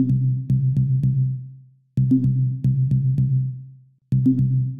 Thank you.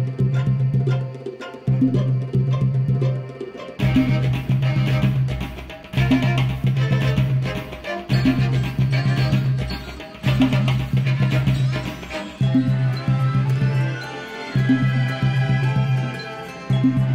Bye.